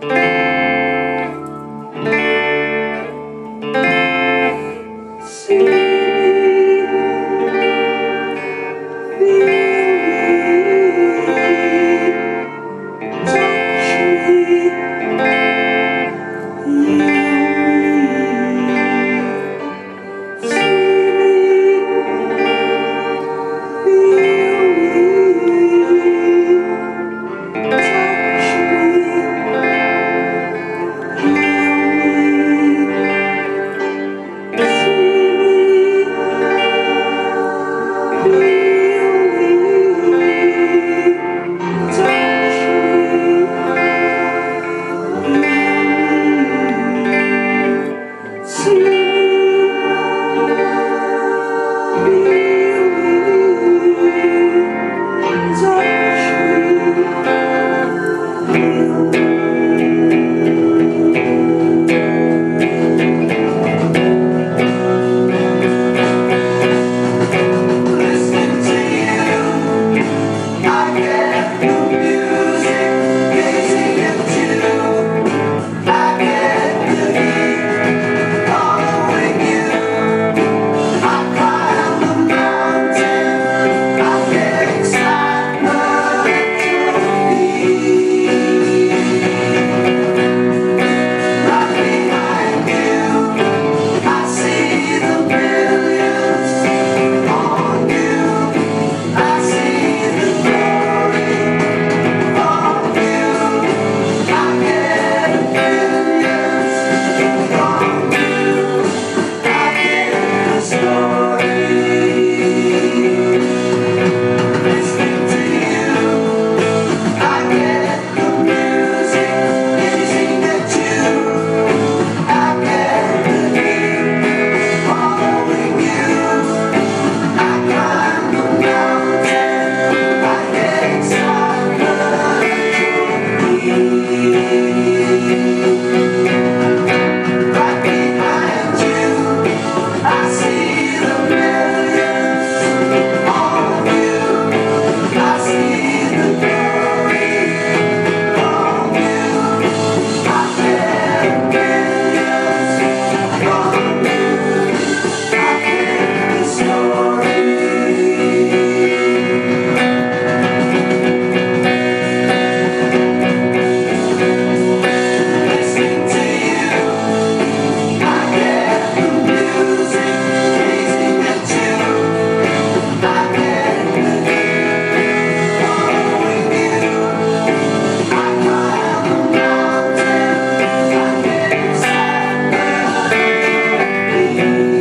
Bye. Amen.